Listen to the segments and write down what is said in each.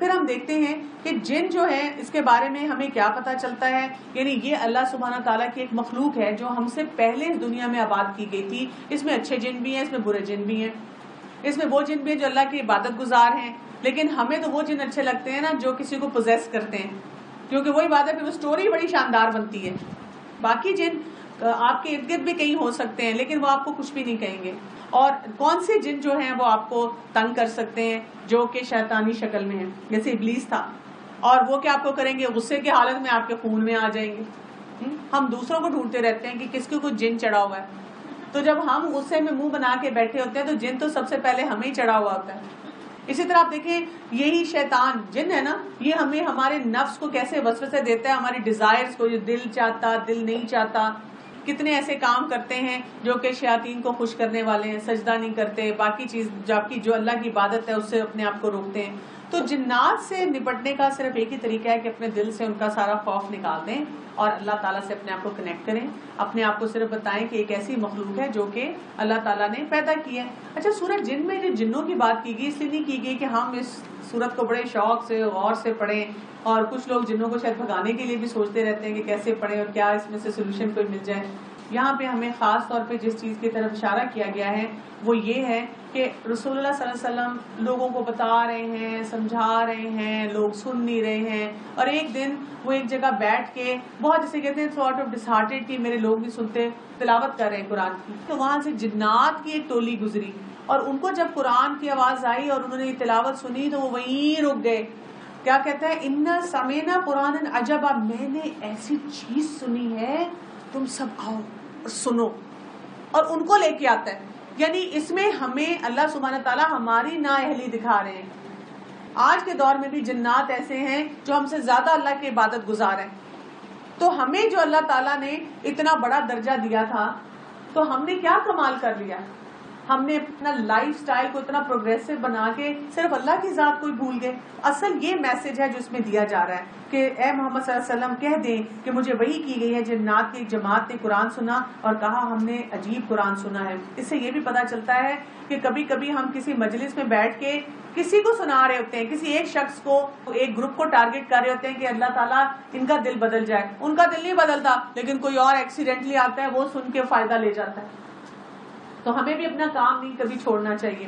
پھر ہم دیکھتے ہیں کہ جن جو ہے اس کے بارے میں ہمیں کیا پتا چلتا ہے۔ یعنی یہ اللہ سبحانہ تعالیٰ کی ایک مخلوق ہے جو ہم سے پہلے اس دنیا میں آباد کی گئی تھی۔ اس میں اچھے جن بھی ہیں، اس میں برے جن بھی ہیں۔ اس میں وہ جن بھی ہیں جو اللہ کی عبادت گزار ہیں۔ لیکن ہمیں تو وہ جن اچھے لگتے ہیں نا جو کسی کو پوزیس کرتے ہیں۔ کیونکہ وہی بات ہے کہ وہ اسٹوری بڑی شاندار بنتی ہے۔ باقی جن آپ کے ارد گرد بھی کہیں ہو سکتے ہیں، لیکن وہ آپ کو کچھ بھی نہیں کہیں گے۔ اور کون سے جن جو ہیں وہ آپ کو تنگ کر سکتے ہیں جو کہ شیطانی شکل میں ہیں؟ جیسے ابلیس تھا۔ اور وہ کیا آپ کو کریں گے؟ غصے کی حالت میں آپ کے خون میں آ جائیں گے۔ ہم دوسروں کو ڈھونڈتے رہتے ہیں کہ کس کو کچھ جن چڑھا ہوا ہے۔ تو جب ہم غصے میں منہ بنا کے بیٹھے ہوتے ہیں تو جن تو سب سے پہلے ہمیں ہی چڑھا ہوا ہوتا ہے۔ اسی طرح آپ دیکھیں، یہی شیطان جن ہے نا، یہ ہمیں ہمارے نفس کو کیسے وسوسے دیتا ہے؟ ہماری ڈیزائرز کو جو دل چاہتا، دل نہیں چاہتا۔ کتنے ایسے کام کرتے ہیں جو کہ شیاطین کو خوش کرنے والے ہیں، سجدہ نہیں کرتے، باقی چیز جب کی جو اللہ کی عبادت ہے، اس سے اپنے آپ کو روکتے ہیں۔ تو جنات سے نپٹنے کا صرف ایک ہی طریقہ ہے کہ اپنے دل سے ان کا سارا خوف نکال دیں اور اللہ تعالیٰ سے اپنے آپ کو کنیکٹ کریں۔ اپنے آپ کو صرف بتائیں کہ ایک ایسی مخلوق ہے جو کہ اللہ تعالیٰ نے پیدا کی ہے۔ اچھا سورج جن میں جو جنوں کی بات کی گئی، اس لیے نہیں کی گئی کہ ہم اس سورت کو بڑے شوق سے، غور سے پڑھیں اور کچھ لوگ جنوں کو شاید بھگانے کے لیے بھی سوچتے رہتے ہیں کہ کیسے پڑھیں اور کیا اس میں سے سولوشن کوئی مل جائے۔ یہاں پہ ہمیں خاص طور پہ جس چیز کی طرف اشارہ کیا گیا ہے، وہ یہ ہے کہ رسول اللہ صلی اللہ علیہ وسلم لوگوں کو بتا رہے ہیں، سمجھا رہے ہیں، لوگ سن نہیں رہے ہیں۔ اور ایک دن وہ ایک جگہ بیٹھ کے بہت جیسے کہتے ہیں تھوٹ آف ڈسہارٹیڈ کی میرے لوگ بھی سنتے، تلاوت کر رہے ہیں قرآن کی۔ تو وہاں سے جنات کی ایک ٹولی گزری۔ اور ان کو جب قرآن کی آواز آئی اور انہوں نے تلاوت سنی تو وہ وہیں رک گئے۔ کیا کہتا ہے؟ ان سمینا قرآن عجبا میں نے ایسی چیز سنی ہے، تم سب آؤ۔ سنو۔ اور ان کو لے کے آتا ہے۔ یعنی اس میں ہمیں اللہ سبحانہ تعالیٰ ہماری نا اہلی دکھا رہے ہیں۔ آج کے دور میں بھی جنات ایسے ہیں جو ہم سے زیادہ اللہ کی عبادت گزار ہیں۔ تو ہمیں جو اللہ تعالیٰ نے اتنا بڑا درجہ دیا تھا، تو ہم نے کیا کمال کر لیا؟ ہم نے اپنا لائف سٹائل کو اتنا پروگریسو بنا کے صرف اللہ کی ذات کو ہی بھول گئے۔ اصل یہ میسج ہے جو اس میں دیا جا رہا ہے کہ اے محمد صلی اللہ علیہ وسلم، کہہ دیں کہ مجھے وہی کی گئی ہے، جنات کی ایک جماعت نے قرآن سنا اور کہا ہم نے عجیب قرآن سنا ہے۔ اس سے یہ بھی پتا چلتا ہے کہ کبھی کبھی ہم کسی مجلس میں بیٹھ کے کسی کو سنا رہے ہوتے ہیں، کسی ایک شخص کو، ایک گروپ کو ٹارگٹ کر رہے ہوتے ہیں کہ اللہ تعالیٰ ان کا دل بدل جائے۔ ان کا دل نہیں بدلتا، لیکن کوئی اور ایکسیڈنٹلی آتا ہے، وہ سن کے فائدہ لے جاتا ہے۔ تو ہمیں بھی اپنا کام نہیں کبھی چھوڑنا چاہیے۔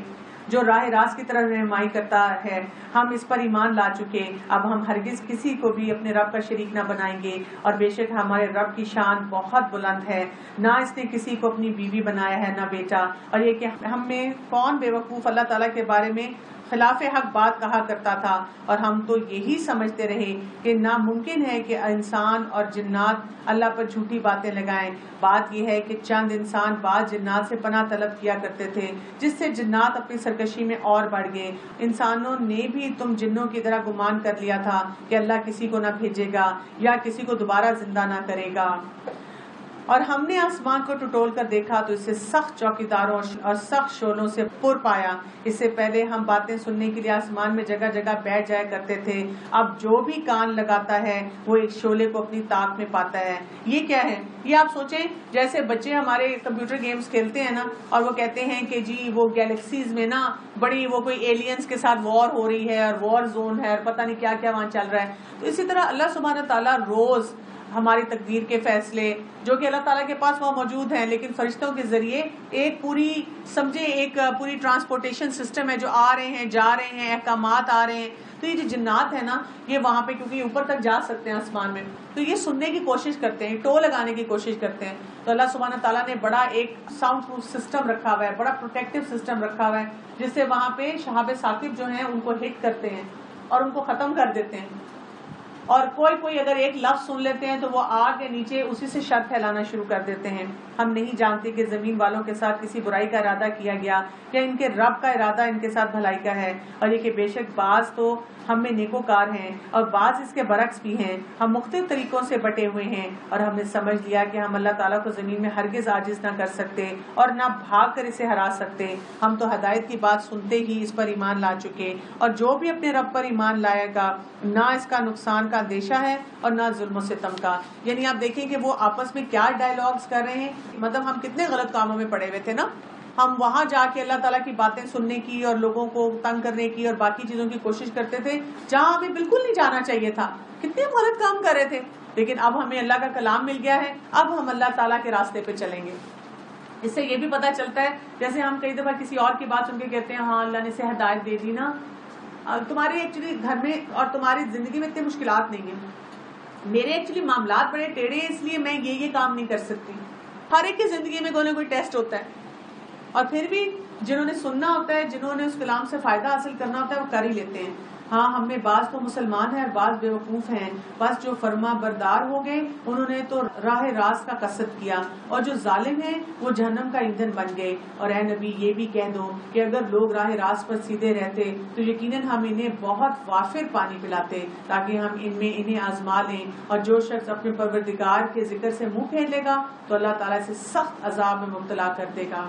جو راہ راست کی طرح رہنمائی کرتا ہے، ہم اس پر ایمان لا چکے۔ اب ہم ہرگز کسی کو بھی اپنے رب کا شریک نہ بنائیں گے۔ اور بے شک ہمارے رب کی شان بہت بلند ہے۔ نہ اس نے کسی کو اپنی بیوی بنایا ہے، نہ بیٹا۔ اور یہ کہ ہم میں کون بے وقوف اللہ تعالیٰ کے بارے میں خلاف حق بات کہا کرتا تھا اور ہم تو یہی سمجھتے رہے کہ ناممکن ہے کہ انسان اور جنات اللہ پر جھوٹی باتیں لگائیں۔ بات یہ ہے کہ چند انسان بعض جنات سے پناہ طلب کیا کرتے تھے، جس سے جنات اپنی سرکشی میں اور بڑھ گئے۔ انسانوں نے بھی تم جنوں کی طرح گمان کر لیا تھا کہ اللہ کسی کو نہ بھیجے گا یا کسی کو دوبارہ زندہ نہ کرے گا۔ اور ہم نے آسمان کو ٹٹول کر دیکھا تو اسے سخت چوکیداروں اور سخت شولوں سے پر پایا۔ اس سے پہلے ہم باتیں سننے کے لیے آسمان میں جگہ جگہ بیٹھ جایا کرتے تھے۔ اب جو بھی کان لگاتا ہے، وہ ایک شولے کو اپنی طاق میں پاتا ہے۔ یہ کیا ہے؟ یہ آپ سوچیں، جیسے بچے ہمارے کمپیوٹر گیمز کھیلتے ہیں نا، اور وہ کہتے ہیں کہ جی وہ گیلیکسیز میں نا بڑی وہ کوئی ایلینز کے ساتھ وار ہو رہی ہے اور وار زون ہے اور پتہ نہیں کیا کیا وہاں چل رہا ہے۔ تو اسی طرح اللہ سبحانہ تعالیٰ روز ہماری تقدیر کے فیصلے، جو کہ اللہ تعالیٰ کے پاس وہ موجود ہیں، لیکن فرشتوں کے ذریعے ایک پوری سمجھے ایک پوری ٹرانسپورٹیشن سسٹم ہے جو آ رہے ہیں، جا رہے ہیں، احکامات آ رہے ہیں۔ تو یہ جو جنات ہے نا، یہ وہاں پہ کیونکہ اوپر تک جا سکتے ہیں آسمان میں۔ تو یہ سننے کی کوشش کرتے ہیں، ٹو لگانے کی کوشش کرتے ہیں۔ تو اللہ سبحانہ تعالیٰ نے بڑا ایک ساؤنڈ پروف سسٹم رکھا ہوا ہے، بڑا پروٹیکٹیو سسٹم رکھا ہوا ہے، جس سے وہاں پہ شہاب ثاقب جو ہیں، ان کو ہٹ کرتے ہیں اور ان کو ختم کر دیتے ہیں۔ اور کوئی کوئی اگر ایک لفظ سن لیتے ہیں تو وہ آگ کے نیچے اسی سے شر پھیلانا شروع کر دیتے ہیں۔ ہم نہیں جانتے کہ زمین والوں کے ساتھ کسی برائی کا ارادہ کیا گیا یا ان کے رب کا ارادہ ان کے ساتھ بھلائی کا ہے۔ اور یہ کہ بے شک بعض تو ہم میں نیکوکار ہیں اور بعض اس کے برعکس بھی ہیں۔ ہم مختلف طریقوں سے بٹے ہوئے ہیں اور ہم نے سمجھ لیا کہ ہم اللہ تعالیٰ کو زمین میں ہرگز عاجز نہ کر سکتے اور نہ بھاگ کر اسے ہرا سکتے۔ ہم تو ہدایت کی بات سنتے ہی اس پر ایمان لا چکے۔ اور جو بھی اپنے رب پر ایمان لائے گا، نہ اس کا نقصان کا اندیشہ ہے اور نہ ظلم و ستم کا۔ یعنی آپ دیکھیں کہ وہ آپس میں کیا ڈائلگس کر رہے ہیں۔ مطلب ہم کتنے غلط کاموں میں پڑے ہوئے تھے نا؟ ہم وہاں جا کے اللہ تعالیٰ کی باتیں سننے کی اور لوگوں کو تنگ کرنے کی اور باقی چیزوں کی کوشش کرتے تھے۔ جہاں ہمیں بالکل نہیں جانا چاہیے تھا۔ کتنے غلط کام کر رہے تھے۔ لیکن اب ہمیں اللہ کا کلام مل گیا ہے۔ اب ہم اللہ تعالیٰ کے راستے پہ چلیں گے۔ اس سے یہ بھی پتا چلتا ہے۔ جیسے ہم کئی دفعہ کسی اور کی بات سن کے کہتے ہیں ہاں اللہ نے اسے ہدایت دے دی نا۔ تمہاری ایکچولی گھر میں اور تمہاری زندگی میں اتنے مشکلات نہیں ہیں۔ میرے ایکچولی معاملات بڑے ٹیڑھے ہیں، اس لیے میں یہ یہ کام نہیں کر سکتی۔ ہر ایک کی زندگی میں کوئی نہ کوئی ٹیسٹ ہوتا ہے۔ اور پھر بھی جنہوں نے سننا ہوتا ہے، جنہوں نے اس کلام سے فائدہ حاصل کرنا ہوتا ہے، وہ کر ہی لیتے ہیں۔ ہاں ہم میں بعض تو مسلمان ہیں اور بعض بے وقوف ہیں۔ بس جو فرما بردار ہو گئے، انہوں نے تو راہ راست کا قصد کیا۔ اور جو ظالم ہیں، وہ جہنم کا ایندھن بن گئے۔ اور اے نبی، یہ بھی کہہ دو کہ اگر لوگ راہ راست پر سیدھے رہتے، تو یقیناً ہم انہیں بہت وافر پانی پلاتے، تاکہ ہم ان میں انہیں آزما لیں۔ اور جو شخص اپنے پروردگار کے ذکر سے منہ پھیر لے گا، تو اللہ تعالیٰ سے سخت عذاب میں مبتلا کر دے گا۔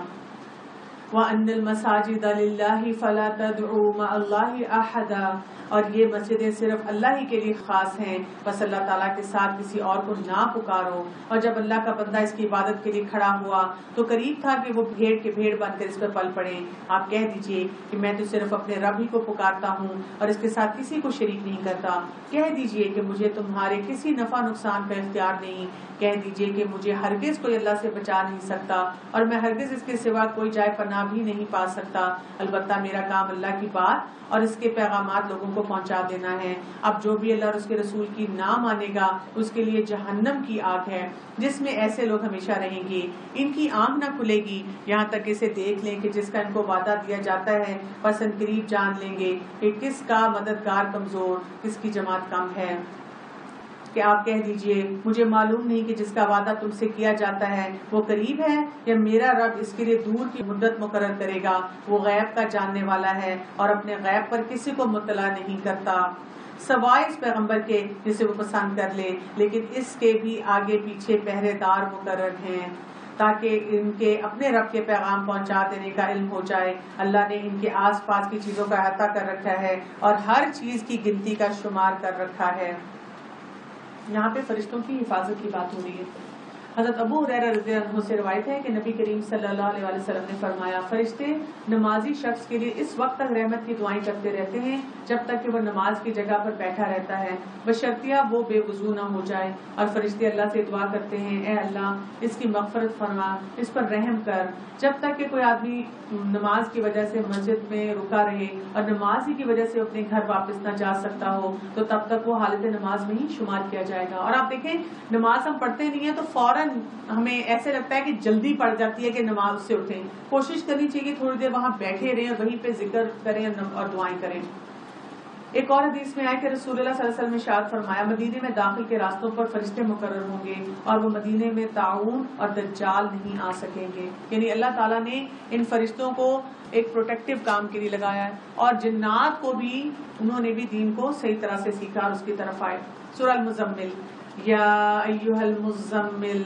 وَأَنَّ الْمَسَاجِدَ لِلَّهِ فَلَا تَدْعُوا مَعَ اللَّهِ أَحَدًا. اور یہ مسجدیں صرف اللہ ہی کے لیے خاص ہیں۔ بس اللہ تعالیٰ کے ساتھ کسی اور کو نہ پکارو۔ اور جب اللہ کا بندہ اس کی عبادت کے لیے کھڑا ہوا تو قریب تھا کہ وہ بھیڑ کے بھیڑ بن کر اس پر پل پڑے۔ آپ کہہ دیجیے کہ میں تو صرف اپنے رب ہی کو پکارتا ہوں اور اس کے ساتھ کسی کو شریک نہیں کرتا۔ کہہ دیجیے کہ مجھے تمہارے کسی نفع نقصان کا اختیار نہیں۔ کہہ دیجیے کہ مجھے ہرگز کوئی اللہ سے بچا نہیں سکتا اور میں ہرگز اس کے سوا کوئی جائے پناہ بھی نہیں پا سکتا۔ البتہ میرا کام اللہ کی بات اور اس کے پیغامات لوگوں کو پہنچا دینا ہے۔ اب جو بھی اللہ اور اس کے رسول کی نہ مانے گا، اس کے لیے جہنم کی آگ ہے، جس میں ایسے لوگ ہمیشہ رہیں گے۔ ان کی آنکھ نہ کھلے گی۔ یہاں تک اسے دیکھ لیں کہ جس کا ان کو وعدہ دیا جاتا ہے، پسند قریب جان لیں گے کہ کس کا مددگار کمزور، کس کی جماعت کم ہے۔ کہ آپ کہہ دیجیے، مجھے معلوم نہیں کہ جس کا وعدہ تم سے کیا جاتا ہے، وہ قریب ہے یا میرا رب اس کے لیے دور کی مدت مقرر کرے گا؟ وہ غیب کا جاننے والا ہے اور اپنے غیب پر کسی کو مطلع نہیں کرتا۔ سوائے اس پیغمبر کے جسے وہ پسند کر لے، لیکن اس کے بھی آگے پیچھے پہرے دار مقرر ہیں۔ تاکہ ان کے اپنے رب کے پیغام پہنچا دینے کا علم ہو جائے۔ اللہ نے ان کے آس پاس کی چیزوں کا احاطہ کر رکھا ہے اور ہر چیز کی گنتی کا شمار کر رکھا ہے۔ یہاں پہ فرشتوں کی حفاظت کی بات ہو رہی ہے۔ حضرت ابو رضی عنہ سے روایت ہے کہ نبی کریم صلی اللہ علیہ وسلم نے فرمایا، فرشتے نمازی شخص کے لیے اس وقت تک رحمت کی دعائیں کرتے رہتے ہیں جب تک کہ وہ نماز کی جگہ پر بیٹھا رہتا ہے۔ بشرطیہ وہ بے وضو نہ ہو جائے۔ اور فرشتے اللہ سے دعا کرتے ہیں، اے اللہ، اس کی مغفرت فرما، اس پر رحم کر۔ جب تک کہ کوئی آدمی نماز کی وجہ سے مسجد میں رکا رہے اور نماز ہی کی وجہ سے اپنے گھر واپس نہ جا سکتا ہو، تو تب تک وہ حالت نماز میں ہی شمار کیا جائے گا۔ اور آپ دیکھیں، نماز ہم پڑھتے نہیں ہیں تو فوراً ہمیں ایسے لگتا ہے کہ جلدی پڑ جاتی ہے کہ نماز سے اٹھیں۔ کوشش کرنی چاہیے تھوڑی دیر وہاں بیٹھے رہیں وہیں پہ ذکر کریں اور دعائیں کریں۔ ایک اور حدیث میں آئے کہ رسول اللہ صلی اللہ علیہ وسلم نے شاد فرمایا، مدینے میں داخل کے راستوں پر فرشتے مقرر ہوں گے اور وہ مدینے میں تعاون اور دجال نہیں آ سکیں گے۔ یعنی اللہ تعالیٰ نے ان فرشتوں کو ایک پروٹیکٹیو کام کے لیے لگایا ہے اور جنات کو بھی، انہوں نے بھی دین کو صحیح طرح سے سیکھا اور اس کی طرف آئے۔ سورہ المزمل۔ يا أيها المزمل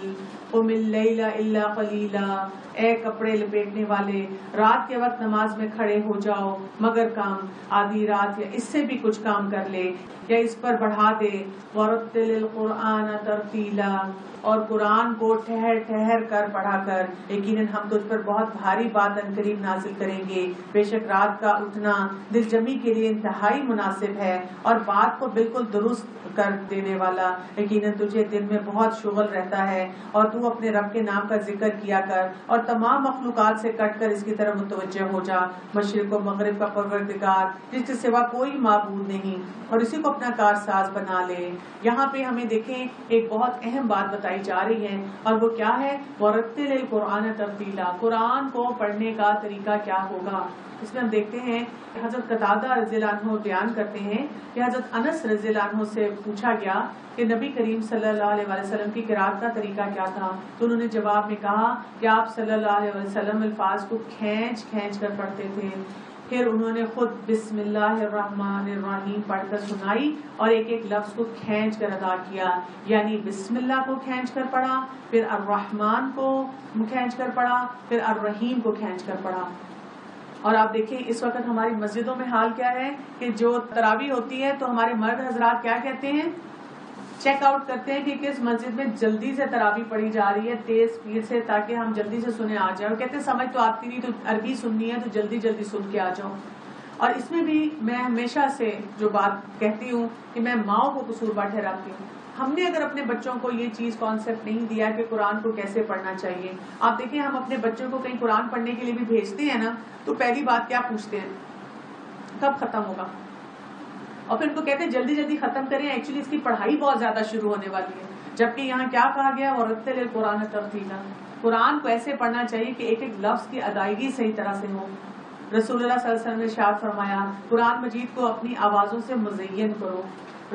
قم اللیل الا قلیلا اے کپڑے لپیٹنے والے، رات کے وقت نماز میں کھڑے ہو جاؤ، مگر کام، آدھی رات یا اس سے بھی کچھ کام کر لے یا اس پر بڑھا دے۔ ورتل القرآن ترتیلا اور قرآن کو ٹھہر ٹھہر کر پڑھا کر۔ یقیناً ہم تجھ پر بہت بھاری بات ان قریب نازل کریں گے۔ بے شک رات کا اٹھنا دل جمی کے لیے انتہائی مناسب ہے اور بات کو بالکل درست کر دینے والا۔ یقیناً تجھے دن میں بہت شغل رہتا ہے اور تو اپنے رب کے نام کا ذکر کیا کر اور تمام مخلوقات سے کٹ کر اس کی طرف متوجہ ہو جا۔ مشرق و مغرب کا پروردگار، جس کے سوا کوئی معبود نہیں، اور اسی کو اپنا کار ساز بنا لے۔ یہاں پہ ہمیں دیکھیں، ایک بہت اہم بات بتائی جا رہی ہے۔ اور وہ کیا ہے؟ ورتل قرآن تبدیلا قرآن کو پڑھنے کا طریقہ کیا ہوگا؟ اس میں ہم دیکھتے ہیں کہ حضرت قطادہ رضی اللہ عنہ بیان کرتے ہیں کہ حضرت انس رضی اللہ عنہ سے پوچھا گیا کہ نبی کریم صلی اللہ علیہ وسلم کی قرآن کا طریقہ کیا تھا؟ تو انہوں نے جواب میں کہا کہ آپ صلی اللہ علیہ وسلم الفاظ کو کھینچ کھینچ کر پڑھتے تھے۔ پھر انہوں نے خود بسم اللہ الرحمن الرحیم پڑھ کر سنائی اور ایک ایک لفظ کو کھینچ کر ادا کیا۔ یعنی بسم اللہ کو کھینچ کر پڑھا، پھر الرحمن کو کھینچ کر پڑھا، پھر الرحیم کو کھینچ کر پڑھا۔ اور آپ دیکھیں اس وقت ہماری مسجدوں میں حال کیا ہے کہ جو تراوی ہوتی ہے تو ہمارے مرد حضرات کیا کہتے ہیں؟ چیک آؤٹ کرتے ہیں کہ کس مسجد میں جلدی سے ترابی پڑھی جا رہی ہے، تیز اسپیڈ سے تاکہ ہم جلدی سے سنے آ جائیں۔ اور کہتے ہیں، سمجھ تو آتی نہیں، تو عربی سننی ہے، تو جلدی جلدی سن کے آ جاؤ اور اس میں بھی میں ہمیشہ سے جو بات کہتی ہوں کہ میں ماؤں کو قصور بار ٹھہراتی ہوں۔ ہم نے اگر اپنے بچوں کو یہ چیز کانسیپٹ نہیں دیا کہ قرآن کو کیسے پڑھنا چاہیے، آپ دیکھیں ہم اپنے بچوں کو کہیں قرآن پڑھنے کے لیے بھی بھیجتے ہیں نا، تو پہلی بات کیا پوچھتے ہیں؟ کب ختم ہوگا؟ اور پھر ان کو کہتے ہیں جلدی جلدی ختم کریں ایکچولی اس کی پڑھائی بہت زیادہ شروع ہونے والی ہے۔ جبکہ یہاں کیا کہا گیا اور قرآن تفصیلہ قرآن کو ایسے پڑھنا چاہیے کہ ایک ایک لفظ کی ادائیگی صحیح طرح سے ہو۔ رسول اللہ صلی اللہ علیہ وسلم نے شاد فرمایا، قرآن مجید کو اپنی آوازوں سے مزین کرو۔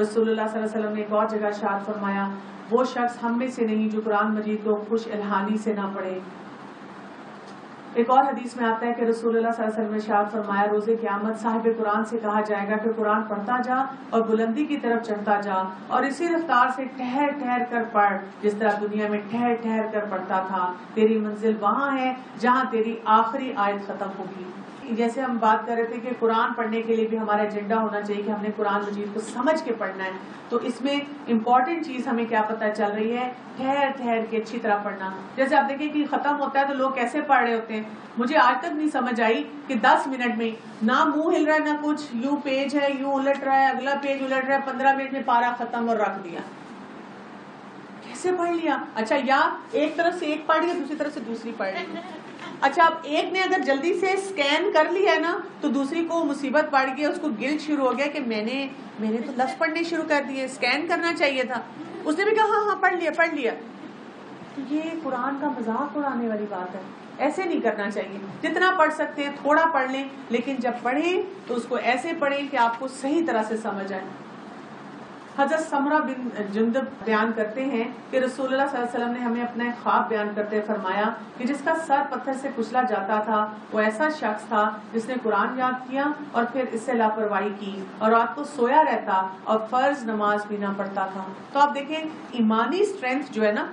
رسول اللہ صلی اللہ علیہ وسلم نے ایک اور جگہ شاد فرمایا، وہ شخص ہم میں سے نہیں جو قرآن مجید کو خوش الحانی سے نہ پڑھے۔ ایک اور حدیث میں آتا ہے کہ رسول اللہ صلی اللہ علیہ وسلم نے شاد فرمایا روز قیامت صاحب قرآن سے کہا جائے گا کہ قرآن پڑھتا جا اور بلندی کی طرف چڑھتا جا اور اسی رفتار سے ٹھہر ٹھہر کر پڑھ، جس طرح دنیا میں ٹھہر ٹھہر کر پڑھتا تھا۔ تیری منزل وہاں ہے جہاں تیری آخری آیت ختم ہوگی۔ جیسے ہم بات کر رہے تھے کہ قرآن پڑھنے کے لیے بھی ہمارا ایجنڈا ہونا چاہیے کہ ہم نے قرآن مجید کو سمجھ کے پڑھنا ہے۔ تو اس میں امپورٹنٹ چیز ہمیں کیا پتہ چل رہی ہے؟ ٹھہر ٹھہر کے اچھی طرح پڑھنا۔ جیسے آپ دیکھیں کہ ختم ہوتا ہے تو لوگ کیسے پڑھ رہے ہوتے ہیں؟ مجھے آج تک نہیں سمجھ آئی کہ دس منٹ میں نہ منہ ہل رہا ہے، نہ کچھ، یوں پیج ہے، یوں الٹ رہا ہے، اگلا پیج الٹ رہا ہے، پندرہ منٹ میں پارا ختم اور رکھ دیا۔ کیسے پڑھ لیا؟ اچھا یا ایک طرف سے ایک پڑھ لیا، دوسری طرف سے دوسری پڑھ لی اچھا اب ایک نے اگر جلدی سے اسکین کر لیا ہے نا، تو دوسری کو مصیبت پڑ گئی، اس کو گلٹ شروع ہو گیا کہ میں نے میں نے تو لفظ پڑھنے شروع کر دیے اسکین کرنا چاہیے تھا۔ اس نے بھی کہا ہاں ہاں پڑھ لیا پڑھ لیا۔ تو یہ قرآن کا مذاق اڑانے والی بات ہے۔ ایسے نہیں کرنا چاہیے۔ جتنا پڑھ سکتے ہیں، تھوڑا پڑھ لیں، لیکن جب پڑھیں تو اس کو ایسے پڑھیں کہ آپ کو صحیح طرح سے سمجھ آئے۔ حضرت سمرہ بن جندب بیان کرتے ہیں کہ رسول اللہ صلی اللہ علیہ وسلم نے ہمیں اپنا خواب بیان کرتے فرمایا کہ جس کا سر پتھر سے کچلا جاتا تھا، وہ ایسا شخص تھا جس نے قرآن یاد کیا اور پھر اس سے لاپرواہی کی اور رات کو سویا رہتا اور فرض نماز بھی نہ پڑھتا تھا۔ تو آپ دیکھیں، ایمانی اسٹرینتھ جو ہے نا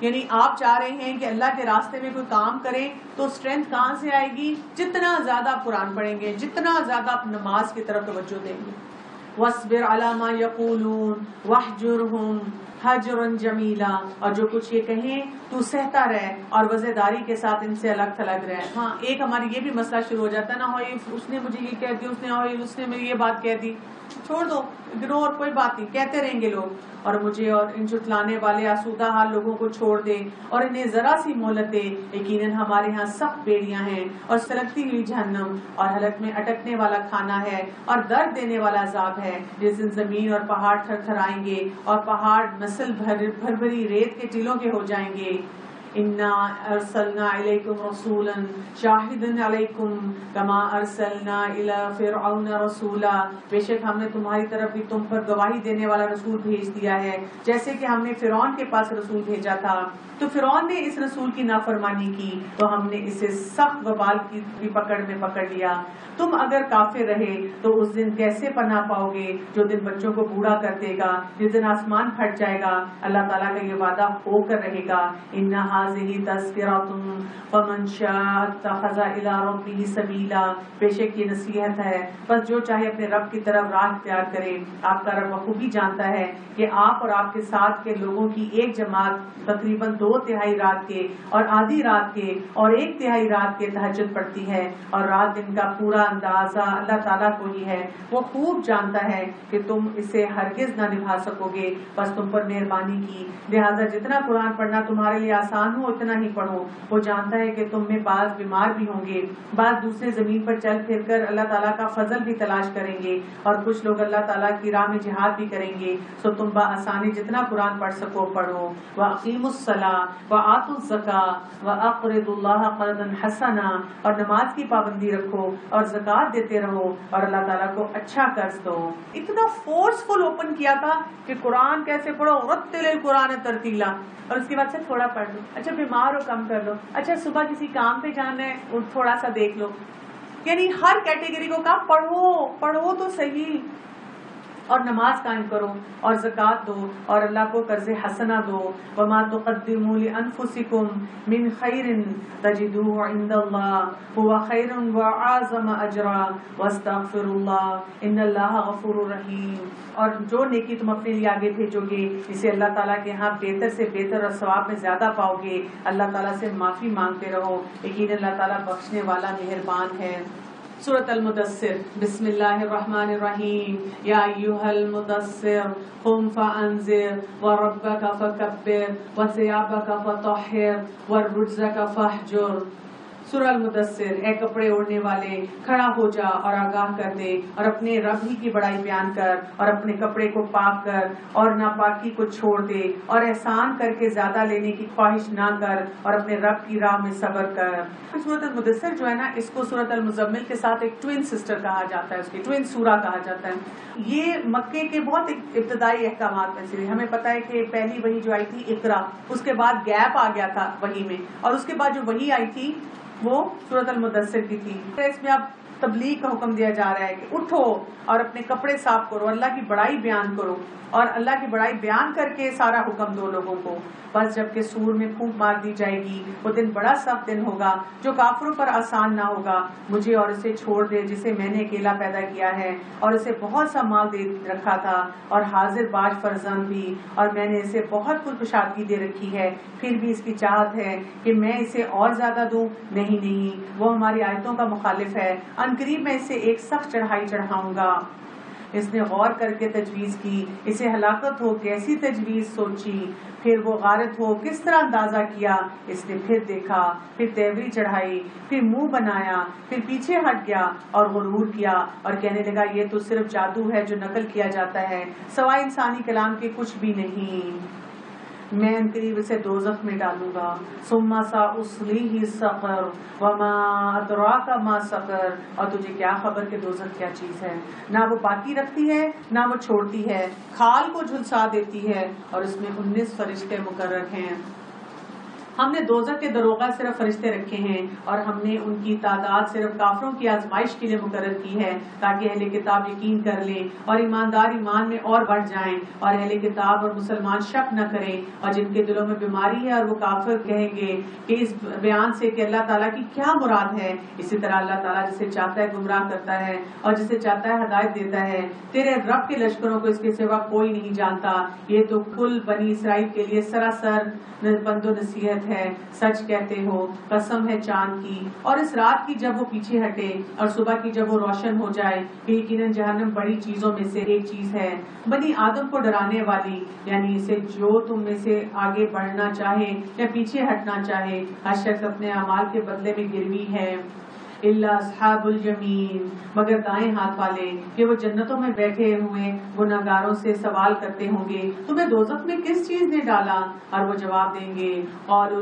یعنی آپ چاہ رہے ہیں کہ اللہ کے راستے میں کوئی کام کریں تو اسٹرینتھ کہاں سے آئے گی؟ جتنا زیادہ آپ قرآن پڑھیں گے، جتنا زیادہ آپ نماز کی طرف توجہ دیں گے۔ واصبر على ما يقولون واحجرهم. حجرا جمیلا اور جو کچھ یہ کہیں، تو سہتا رہے اور وزیداری کے ساتھ ان سے الگ تھلگ رہے۔ ہاں ایک ہماری یہ بھی مسئلہ شروع ہو جاتا ہے نا، ہوئی، اس نے مجھے یہ کہہ دی، اس نے ہوئی، اس نے میری یہ بات کہہ دی۔ چھوڑ دو، اگنور، کوئی بات نہیں، کہتے رہیں گے لوگ۔ اور مجھے اور ان چتلانے والے آسودہ حال لوگوں کو چھوڑ دے اور انہیں ذرا سی مہلت دے یقیناً ہمارے ہاں سخت بیڑیاں ہیں اور سلگتی ہوئی جہنم اور حلق میں اٹکنے والا کھانا ہے اور درد دینے والا عذاب ہے۔ جس دن زمین اور پہاڑ تھر تھر آئیں گے اور پہاڑ نسل بھر بھری ریت کے ٹیلوں کے ہو جائیں گے۔ انا ارسلنا علیکم رسولا شاہدا علیکم کما ارسلنا الى فرعون رسولا بے شک ہم نے تمہاری طرف بھی تم پر گواہی دینے والا رسول بھیج دیا ہے جیسے کہ ہم نے فرعون کے پاس رسول بھیجا تھا تو فرعون نے اس رسول کی نافرمانی کی تو ہم نے اسے سخت وبال کی پکڑ میں پکڑ لیا تم اگر کافر رہے تو اس دن کیسے پناہ پاؤ گے جو دن بچوں کو بوڑھا کر دے گا جس دن آسمان پھٹ جائے گا اللہ تعالیٰ کا یہ وعدہ ہو کر رہے گا انہا هذه تذکرة فمن شاء اتخذ الى ربه سبیلا بے شک یہ نصیحت ہے۔ بس جو چاہے اپنے رب کی طرف راہ اختیار کرے۔ آپ کا رب بخوبی جانتا ہے کہ آپ اور آپ کے ساتھ کے لوگوں کی ایک جماعت تقریباً دو تہائی رات کے اور آدھی رات کے اور ایک تہائی رات کے تہجد پڑتی ہے۔ اور رات دن کا پورا اندازہ اللہ تعالیٰ کو ہی ہے۔ وہ خوب جانتا ہے کہ تم اسے ہرگز نہ نبھا سکو گے۔ بس تم پر مہربانی کی۔ لہٰذا جتنا قرآن پڑھنا تمہارے لیے آسان ہو اتنا ہی پڑھو۔ وہ جانتا ہے کہ تم میں بعض بیمار بھی ہوں گے۔ بعض دوسرے زمین پر چل پھر کر اللہ تعالیٰ کا فضل بھی تلاش کریں گے اور کچھ لوگ اللہ تعالیٰ کی راہ میں جہاد بھی کریں گے۔ سو تم با آسانی جتنا قرآن پڑھ سکو، پڑھو۔ وہ عقیم الصلاح و آت الزکا و اقرد اللہ قرض حسنا اور نماز کی پابندی رکھو اور زکوٰۃ دیتے رہو اور اللہ تعالیٰ کو اچھا قرض دو۔ اتنا فورسفل اوپن کیا تھا کہ قرآن کیسے پڑھو؟ رتل قرآن ترتیلا۔ اور اس کے بعد سے تھوڑا پڑھ لو۔ اچھا اچھا بیمار ہو، کم کر لو۔ اچھا صبح کسی کام پہ جانا ہے تھوڑا سا دیکھ لو۔ یعنی ہر کیٹیگری کو کہا پڑھو پڑھو تو صحیح۔ اور نماز قائم کرو اور زکوٰۃ دو اور اللہ کو قرض حسنا دو۔ وما تقدموا لانفسکم من خیر تجدوه عند اللہ هو خیر وعظم اجرا واستغفر اللہ ان اللہ غفور رحیم اور جو نیکی تم اپنے لیے آگے بھیجو گے اسے اللہ تعالیٰ کے ہاں بہتر سے بہتر اور ثواب میں زیادہ پاؤ گے اللہ تعالیٰ سے معافی مانگتے رہو۔ یقین اللہ تعالیٰ بخشنے والا مہربان ہے۔ سورة المدثر. بسم الله الرحمن الرحيم. يا أيها المدثر قم فأنذر وربك فكبر وثيابك فطهر والرجزك فاهجر سورہ المدثر اے کپڑے اوڑھنے والے، کھڑا ہو جا اور آگاہ کر دے اور اپنے رب ہی کی بڑائی بیان کر اور اپنے کپڑے کو پاک کر اور ناپاکی کو چھوڑ دے اور احسان کر کے زیادہ لینے کی خواہش نہ کر اور اپنے رب کی راہ میں صبر کر۔ سورت المدثر جو ہے نا، اس کو سورت المزمل کے ساتھ ایک ٹوین سسٹر کہا جاتا ہے، اس کی ٹوین سورہ کہا جاتا ہے۔ یہ مکے کے بہت ابتدائی احکامات میں سے، ہمیں پتا ہے کہ پہلی وہی جو آئی تھی اقرا، اس کے بعد گیپ آ گیا تھا وہی میں اور اس کے بعد جو وہی آئی تھی وہ صورت المدثر کی تھی۔ اس میں اب تبلیغ کا حکم دیا جا رہا ہے کہ اٹھو اور اپنے کپڑے صاف کرو، اللہ کی بڑائی بیان کرو اور اللہ کی بڑائی بیان کر کے سارا حکم دو لوگوں کو۔ بس جبکہ سور میں پھونک مار دی جائے گی، وہ دن بڑا سخت دن ہوگا جو کافروں پر آسان نہ ہوگا۔ مجھے اور اسے چھوڑ دے جسے میں نے اکیلا پیدا کیا ہے اور اسے بہت سا مال دے رکھا تھا اور حاضر باج فرزند بھی اور میں نے اسے بہت کل دے رکھی ہے۔ پھر بھی اس کی چاہت ہے کہ میں اسے اور زیادہ دوں۔ نہیں نہیں، وہ ہماری آیتوں کا مخالف ہے۔ انقریب میں اسے ایک سخت چڑھائی چڑھاؤں گا۔ اس نے غور کر کے تجویز کی، اسے ہلاکت ہو، کیسی تجویز سوچی؟ پھر وہ غارت ہو، کس طرح اندازہ کیا؟ اس نے پھر دیکھا، پھر تیوری چڑھائی، پھر منہ بنایا، پھر پیچھے ہٹ گیا اور غرور کیا اور کہنے لگا، یہ تو صرف جادو ہے جو نقل کیا جاتا ہے، سوائے انسانی کلام کے کچھ بھی نہیں۔ میں ان قریب اسے دوزخ میں ڈالوں گا۔ سما سا اسلی ہی سقر وما ادرا کا ماں سفر اور تجھے کیا خبر کہ دوزخ کیا چیز ہے؟ نہ وہ باقی رکھتی ہے، نہ وہ چھوڑتی ہے۔ کھال کو جھلسا دیتی ہے اور اس میں انیس فرشتے مقرر ہیں۔ ہم نے دوزہ کے دروغہ صرف فرشتے رکھے ہیں اور ہم نے ان کی تعداد صرف کافروں کی آزمائش کے لیے مقرر کی ہے تاکہ اہل کتاب یقین کر لیں اور ایماندار ایمان میں اور بڑھ جائیں اور اہل کتاب اور مسلمان شک نہ کریں اور جن کے دلوں میں بیماری ہے اور وہ کافر کہیں گے کہ اس بیان سے کہ اللہ تعالیٰ کی کیا مراد ہے؟ اسی طرح اللہ تعالیٰ جسے چاہتا ہے گمراہ کرتا ہے اور جسے چاہتا ہے ہدایت دیتا ہے۔ تیرے رب کے لشکروں کو اس کے سوا کوئی نہیں جانتا۔ یہ تو کل بنی اسرائیل کے لیے سراسر بند و نصیحت ہے، سچ کہتے ہو قسم ہے چاند کی۔ اور اس رات کی جب وہ پیچھے ہٹے اور صبح کی جب وہ روشن ہو جائے یقیناً جہنم بڑی چیزوں میں سے ایک چیز ہے۔ بنی آدم کو ڈرانے والی یعنی اسے جو تم میں سے آگے بڑھنا چاہے یا پیچھے ہٹنا چاہے، ہر شخص اپنے اعمال کے بدلے میں گروی ہے۔ اللہ اصحاب الجمین مگر دائیں ہاتھ والے کہ وہ جنتوں میں بیٹھے ہوئے گناہگاروں سے سوال کرتے ہوں گے، تمہیں دوزخ میں کس چیز نے ڈالا؟ اور وہ جواب دیں گے اور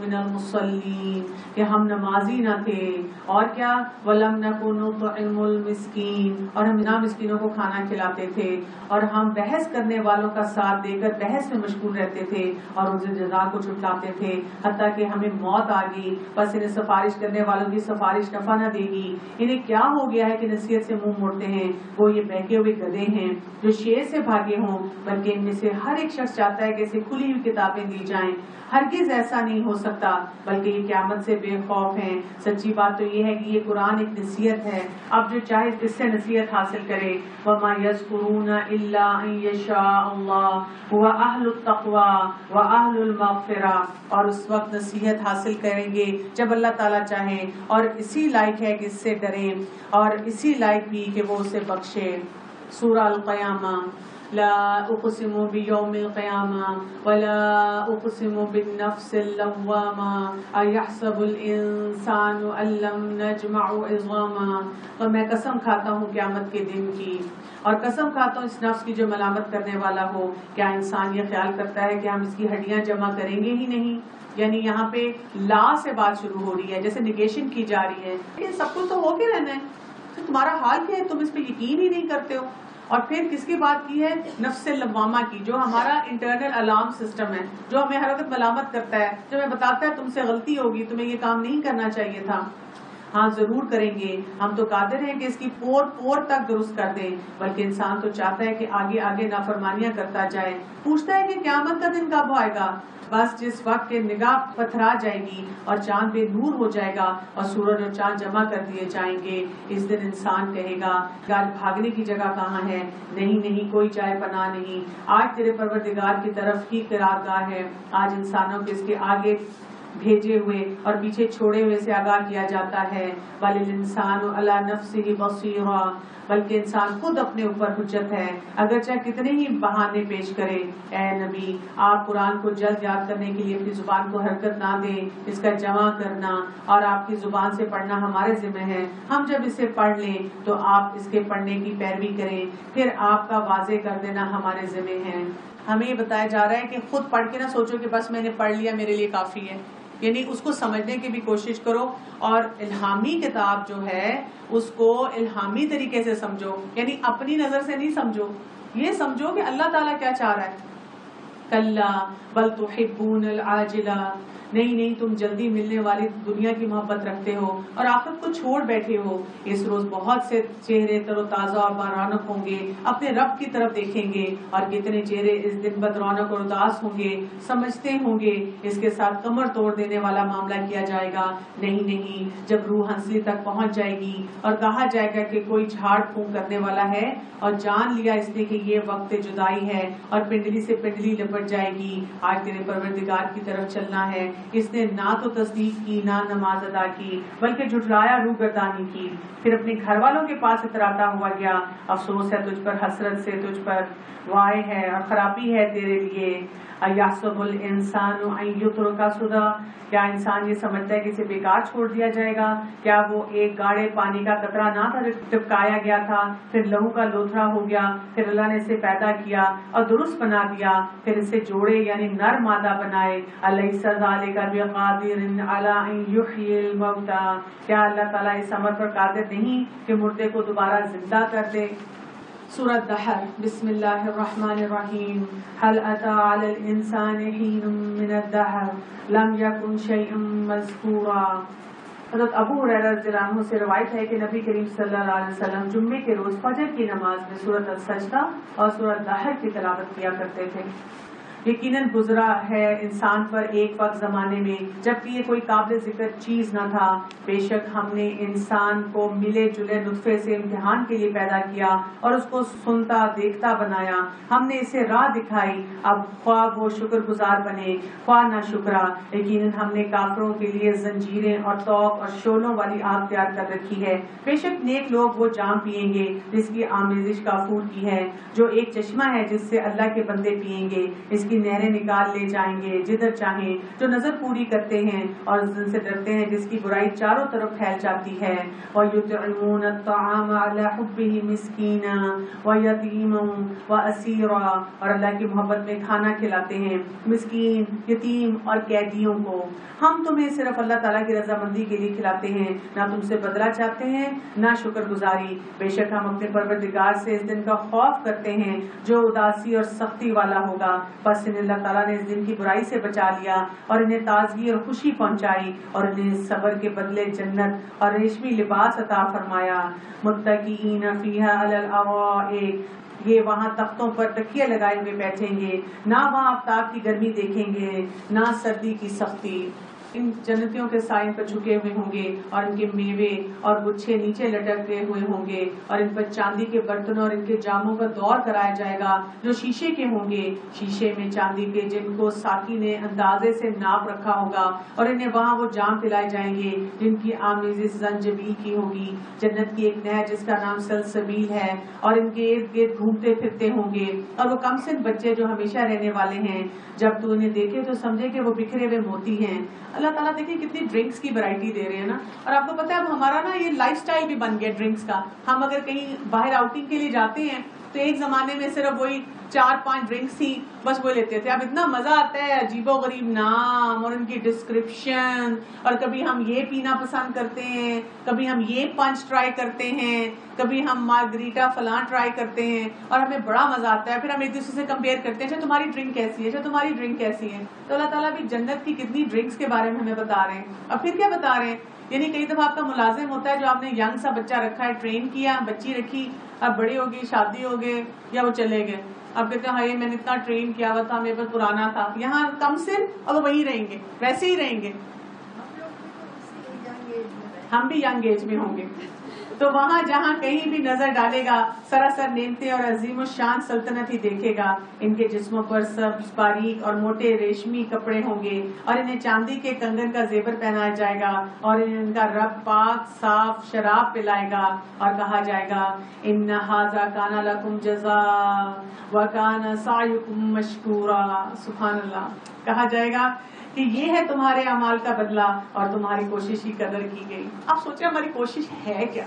من المسلین کہ ہم نمازی نہ تھے۔ اور کیا؟ ولم نطعم المسکین، اور ہم نہ مسکینوں کو کھانا کھلاتے تھے۔ اور ہم بحث کرنے والوں کا ساتھ دے کر بحث میں مشغول رہتے تھے اور ان سے جزا کو چھٹلاتے تھے، حتیٰ کہ ہمیں موت آ گئی۔ بس انہیں سفارش کرنے والوں کی سفارش بارش نفع نہ دے گی انہیں کیا ہو گیا ہے کہ نصیحت سے منہ موڑتے ہیں؟ وہ یہ بہکے ہوئے گدے ہیں جو شیر سے بھاگے ہوں، بلکہ ان میں سے ہر ایک شخص چاہتا ہے کہ اسے کھلی ہوئی کتابیں دی جائیں۔ ہرگز ایسا نہیں ہو سکتا، بلکہ یہ قیامت سے بے خوف ہیں۔ سچی بات تو یہ ہے کہ یہ قرآن ایک نصیحت ہے۔ اب جو چاہے اس سے نصیحت حاصل کرے۔ وما یذکرون الا ان یشاء اللہ واہل التقوى واہل المغفرہ اور اس وقت نصیحت حاصل کریں گے جب اللہ تعالیٰ چاہے۔ اور اسی لائق ہے کہ اس سے ڈریں اور اسی لائق بھی کہ وہ اسے بخشے۔ سورہ القیامہ، لا اقسم بيوم القيامة ولا اقسم بالنفس اللوامة ايحسب الانسان ان لم نجمع عظاما۔ تو میں قسم کھاتا ہوں قیامت کے دن کی۔ اور قسم کھاتا ہوں اس نفس کی جو ملامت کرنے والا ہو۔ کیا انسان یہ خیال کرتا ہے کہ ہم اس کی ہڈیاں جمع کریں گے ہی نہیں؟ یعنی یہاں پہ لا سے بات شروع ہو رہی ہے، جیسے نگیشن کی جا رہی ہے، یہ سب کچھ تو ہو کے رہنا ہے تو تمہارا حال کیا ہے؟ تم اس پہ یقین ہی نہیں کرتے ہو۔ اور پھر کس کی بات کی ہے؟ نفس لوامہ کی، جو ہمارا انٹرنل الارم سسٹم ہے، جو ہمیں ہر وقت ملامت کرتا ہے۔ جو ہمیں بتاتا ہے تم سے غلطی ہوگی، تمہیں یہ کام نہیں کرنا چاہیے تھا۔ ہاں ضرور کریں گے۔ ہم تو قادر ہیں کہ اس کی پور پور تک درست کر دیں، بلکہ انسان تو چاہتا ہے کہ آگے آگے نافرمانیاں کرتا جائے۔ پوچھتا ہے کہ قیامت کا دن کب آئے گا؟ بس جس وقت کے نگاہ پتھرا جائے گی اور چاند بے نور ہو جائے گا اور سورج اور چاند جمع کر دیے جائیں گے، اس دن انسان کہے گا بھاگنے کی جگہ کہاں ہے؟ نہیں نہیں، کوئی چائے پناہ نہیں۔ آج تیرے پروردگار کی طرف ہی قرار گاہ ہے۔ آج انسانوں کے اس کے آگے بھیجے ہوئے اور پیچھے چھوڑے ہوئے سے آگاہ کیا جاتا ہے۔ والل انسان اللہ نفس ہی بلکہ انسان خود اپنے اوپر حجت ہے۔ اگر چاہے کتنے ہی بہانے پیش کرے، اے نبی، آپ قرآن کو جلد یاد کرنے کے لیے اپنی زبان کو حرکت نہ دیں، اس کا جمع کرنا اور آپ کی زبان سے پڑھنا ہمارے ذمہ ہے۔ ہم جب اسے پڑھ لیں تو آپ اس کے پڑھنے کی پیروی کریں، پھر آپ کا واضح کر دینا ہمارے ذمہ ہے۔ ہمیں یہ بتایا جا رہا ہے کہ خود پڑھ کے نہ سوچو کہ بس میں نے پڑھ لیا، میرے لیے کافی ہے۔ یعنی اس کو سمجھنے کی بھی کوشش کرو اور الہامی کتاب جو ہے اس کو الہامی طریقے سے سمجھو یعنی اپنی نظر سے نہیں سمجھو، یہ سمجھو کہ اللہ تعالیٰ کیا چاہ رہا ہے۔ کل بل تو نہیں نہیں، تم جلدی ملنے والی دنیا کی محبت رکھتے ہو اور آخرت کو چھوڑ بیٹھے ہو۔ اس روز بہت سے چہرے تر و تازہ اور بارانک ہوں گے۔ اپنے رب کی طرف دیکھیں گے اور کتنے چہرے اس دن بد رونق اور اداس ہوں گے۔ سمجھتے ہوں گے، اس کے ساتھ کمر توڑ دینے والا معاملہ کیا جائے گا۔ نہیں نہیں، جب روح ہنسلی تک پہنچ جائے گی اور کہا جائے گا کہ کوئی جھاڑ پھونک کرنے والا ہے اور جان لیا اس نے کہ یہ وقت جدائی ہے اور پنڈلی سے پنڈلی لپٹ جائے گی۔ آج تیرے پروردگار کی طرف چلنا ہے۔ اس نے نہ تو تصدیق کی، نہ نماز ادا کی، بلکہ جھٹلایا روح گردانی کی۔ پھر اپنے گھر والوں کے پاس اتراتا ہوا گیا۔ افسوس ہے تجھ پر، حسرت سے تجھ پر۔ وائے ہے اور خرابی ہے تیرے لیے۔ ایاسب الانسان کا سدا کیا انسان یہ سمجھتا ہے کہ اسے بیکار چھوڑ دیا جائے گا؟ کیا وہ ایک گاڑے پانی کا قطرہ نہ تھا ٹپکایا گیا تھا؟ پھر لہو کا لوتھرا ہو گیا، پھر اللہ نے اسے پیدا کیا اور درست بنا دیا، پھر اسے جوڑے یعنی نر مادہ بنائے۔ اللہ سزال کا قادر کیا اللہ تعالیٰ اس عمر پر قادر نہیں کہ مردے کو دوبارہ زندہ کر دے؟ سورة دحر. بسم الله الرحمن الرحيم هل أتى على الإنسان حين من الدحر؟ لم يكن شيء مذكورا حضرت ابو رضی اللہ عنہ سے روایت ہے کہ نبی کریم صلی اللہ علیہ وسلم جمعے کے روز فجر کی نماز میں سورت السجدہ اور سورت دہر کی تلاوت کیا کرتے تھے۔ یقیناً گزرا ہے انسان پر ایک وقت زمانے میں جبکہ یہ کوئی قابل ذکر چیز نہ تھا۔ بے شک ہم نے انسان کو ملے جلے نطفے سے امتحان کے لیے پیدا کیا اور اس کو سنتا، دیکھتا بنایا۔ ہم نے اسے راہ دکھائی۔ اب خواہ وہ شکر گزار بنے، خواہ نہ شکرا۔ یقیناً ہم نے کافروں کے لیے زنجیریں اور توق اور شولوں والی آگ تیار کر رکھی ہے۔ بے شک نیک لوگ وہ جام پیئیں گے جس کی آمیزش کافور کی ہے، جو ایک چشمہ ہے جس سے اللہ کے بندے پیئیں گے۔ اس کی نہریں نکال لے جائیں گے، جدھر چاہیں جو نظر پوری کرتے ہیں اور اس سے ڈرتے ہیں جس کی برائی چاروں طرف پھیل جاتی ہے۔ وَيُطْعِمُونَ الطَّعَامَ عَلَى حُبِّهِ مِسْكِينًا وَيَتِيمًا وَأَسِيرًا اور اللہ کی محبت میں کھانا کھلاتے ہیں مسکین، یتیم اور قیدیوں کو۔ ہم تمہیں صرف اللہ تعالیٰ کی رضامندی کے لیے کھلاتے ہیں، نہ تم سے بدلہ چاہتے ہیں، نہ شکر گزاری۔ بے شک ہم اپنے پروردگار سے اس دن کا خوف کرتے ہیں، جو اداسی اور سختی والا ہوگا۔ بس سے اللہ تعالیٰ نے اس دن کی برائی سے بچا لیا اور انہیں تازگی اور خوشی پہنچائی اور انہیں صبر کے بدلے جنت اور ریشمی لباس عطا فرمایا۔ متقین فیہا علی یہ وہاں تختوں پر تکیے لگائے ہوئے بیٹھیں گے، نہ وہاں آفتاب کی گرمی دیکھیں گے، نہ سردی کی سختی۔ ان جنتیوں کے سائن پر جھکے ہوئے ہوں گے اور ان کے میوے اور گچھے نیچے لٹکتے ہوئے ہوں گے اور ان پر چاندی کے برتنوں اور ان کے جاموں کا دور کرایا جائے گا جو شیشے کے ہوں گے۔ شیشے میں چاندی کے جن کو ساکی نے اندازے سے ناپ رکھا ہوگا اور انہیں وہاں وہ جام پلائے جائیں گے جن کی آمیز زنجبیل کی ہوگی۔ جنت کی ایک نہر جس کا نام سلسبیل ہے اور ان کے ارد گرد گھومتے پھرتے ہوں گے اور وہ کم سے بچے جو ہمیشہ رہنے والے ہیں۔ جب تو انہیں دیکھے تو سمجھے کہ وہ بکھرے ہوئے موتی ہیں۔ اللہ تعالیٰ دیکھیں کتنی ڈرنکس کی ورائٹی دے رہے ہیں نا۔ اور آپ کو پتا ہے اب ہمارا نا یہ لائف سٹائل بھی بن گیا ڈرنکس کا۔ ہم اگر کہیں باہر آؤٹنگ کے لیے جاتے ہیں تو ایک زمانے میں صرف وہی چار پانچ ڈرنکس تھی بس وہ لیتے تھے۔ اب اتنا مزہ آتا ہے، عجیب و غریب نام اور ان کی ڈسکرپشن اور کبھی ہم یہ پینا پسند کرتے ہیں، کبھی ہم یہ پنچ ٹرائی کرتے ہیں، کبھی ہم مارگریٹا فلاں ٹرائی کرتے ہیں اور ہمیں بڑا مزہ آتا ہے۔ پھر ہم ایک دوسرے سے کمپیئر کرتے ہیں اچھا تمہاری ڈرنک کیسی ہے؟ اچھا تمہاری ڈرنک کیسی ہے؟ تو اللہ تعالیٰ بھی جنت کی کتنی ڈرنکس کے بارے میں ہمیں بتا رہے ہیں۔ اور پھر کیا بتا رہے ہیں؟ یعنی کئی دفعہ آپ کا ملازم ہوتا ہے جو آپ نے ینگ سا بچہ رکھا ہے ٹرین کیا، بچی رکھی، اب بڑی ہوگی، شادی ہو گئے یا وہ چلے گئے۔ اب کہتے ہیں ہاں میں نے اتنا ٹرین کیا ہوا تھا، میرے پاس پرانا تھا. یہاں کم سے اب وہی رہیں گے، ویسے ہی رہیں گے۔ ہم بھی ینگ ایج میں ہوں گے۔ تو وہاں جہاں کہیں بھی نظر ڈالے گا، سراسر نیمتے اور عظیم و شان سلطنت ہی دیکھے گا۔ ان کے جسموں پر سب باریک اور موٹے ریشمی کپڑے ہوں گے اور انہیں چاندی کے کنگن کا زیبر پہنایا جائے گا اور انہیں ان کا رب پاک، صاف شراب پلائے گا اور کہا جائے گا، ان حاضا کانا لکم جزا و کانا سایکم مشکورا۔ سبحان اللہ کہا جائے گا کہ یہ ہے تمہارے اعمال کا بدلہ اور تمہاری کوشش کی قدر کی گئی۔ آپ سوچیں ہماری کوشش ہے کیا؟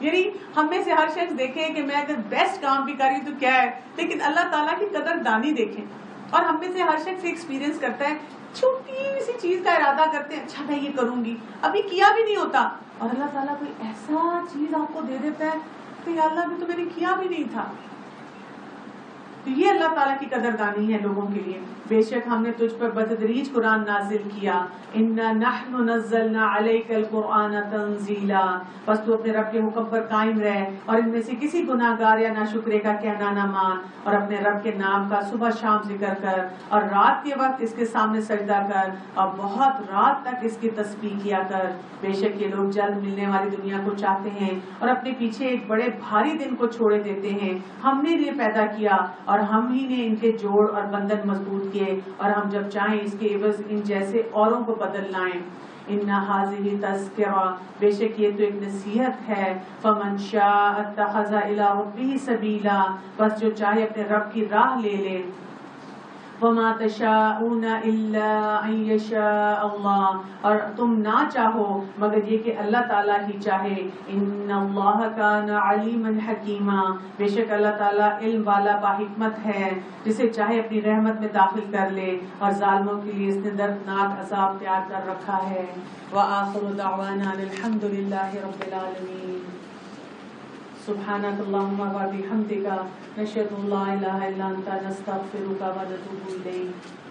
یعنی ہم میں سے ہر شخص دیکھے کہ میں اگر بیسٹ کام بھی کر رہی ہوں تو کیا ہے؟ لیکن اللہ تعالیٰ کی قدر دانی دیکھیں۔ اور ہم میں سے ہر شخص ایکسپیرینس کرتا ہے، چھوٹی سی چیز کا ارادہ کرتے ہیں اچھا میں یہ کروں گی۔ ابھی کیا بھی نہیں ہوتا۔ اور اللہ تعالیٰ کوئی ایسا چیز آپ کو دے دیتا ہے کہ یا اللہ بھی تو میں نے کیا بھی نہیں تھا۔ تو یہ اللہ تعالیٰ کی قدر دانی ہے لوگوں کے لیے۔ بے شک ہم نے تجھ پر بتدریج قرآن نازل کیا۔ تنزیلا بس تو اپنے رب کے حکم پر قائم رہ اور ان میں سے کسی گناہ گار یا ناشکرے کا کہنا نہ مان اور اپنے رب کے نام کا صبح شام ذکر کر اور رات کے وقت اس کے سامنے سجدہ کر اور بہت رات تک اس کی تسبیح کیا کر۔ بے شک یہ لوگ جلد ملنے والی دنیا کو چاہتے ہیں اور اپنے پیچھے ایک بڑے بھاری دن کو چھوڑے دیتے ہیں۔ ہم نے یہ پیدا کیا اور ہم ہی نے ان کے جوڑ اور بندن مضبوط کیے اور ہم جب چاہیں اس کے عوض ان جیسے اوروں کو بدل لائیں۔ ان حاضر تذکرہ بے شک یہ تو ایک نصیحت ہے۔ فمن شاء اتخذ الى ربه سبیلا بس جو چاہے اپنے رب کی راہ لے لے۔ وما تشاؤون الا ان يشاء اللہ اور تم نہ چاہو مگر یہ کہ اللہ تعالیٰ ہی چاہے۔ ان اللہ کان علیما حکیما بے شک اللہ تعالیٰ علم والا با حکمت ہے، جسے چاہے اپنی رحمت میں داخل کر لے۔ اور ظالموں کے لیے اس نے دردناک عذاب تیار کر رکھا ہے۔ وآخر دعوانا الحمد للہ رب العالمین سبحانك اللهم وبحمدك نشهد ان لا اله الا انت نستغفرك ونتوب اليك